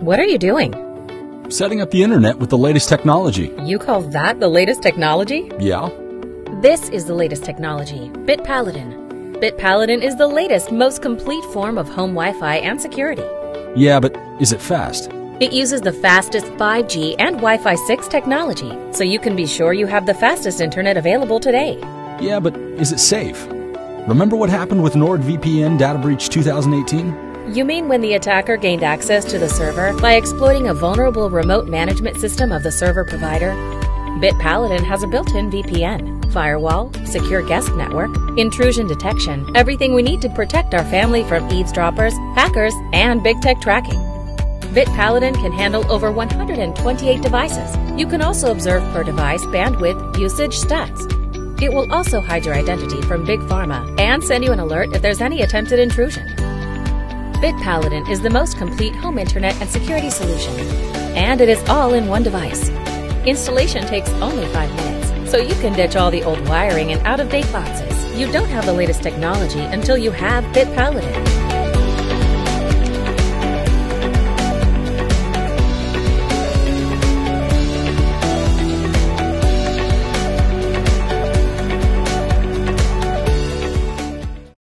What are you doing? Setting up the internet with the latest technology. You call that the latest technology? Yeah? This is the latest technology, BitPaladin. BitPaladin is the latest, most complete form of home Wi-Fi and security. Yeah, but is it fast? It uses the fastest 5G and Wi-Fi 6 technology, so you can be sure you have the fastest internet available today. Yeah, but is it safe? Remember what happened with NordVPN data breach 2018? You mean when the attacker gained access to the server by exploiting a vulnerable remote management system of the server provider? BitPaladin has a built-in VPN, firewall, secure guest network, intrusion detection, everything we need to protect our family from eavesdroppers, hackers, and big tech tracking. BitPaladin can handle over 128 devices. You can also observe per device bandwidth usage stats. It will also hide your identity from Big Pharma and send you an alert if there's any attempted intrusion. BitPaladin is the most complete home internet and security solution, and it is all in one device. Installation takes only five minutes, so you can ditch all the old wiring and out of date boxes. You don't have the latest technology until you have BitPaladin.